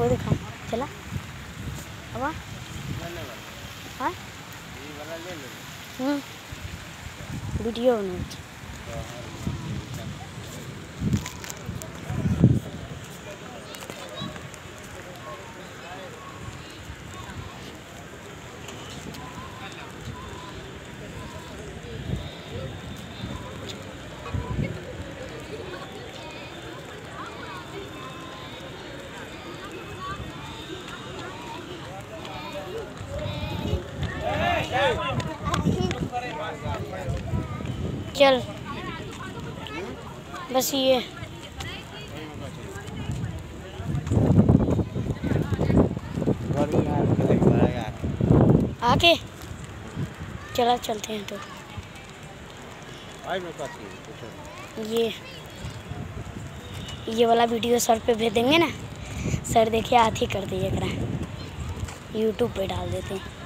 वो देखा। चला। अब हम्म। वीडियो बना। चल। बस ये। आके। चला, चलते हैं तो। ये। ये वाला वीडियो सर पे भेज देंगे ना, सर देखिए हाथ ही कर दिए करा। यूट्यूब पे डाल देते हैं.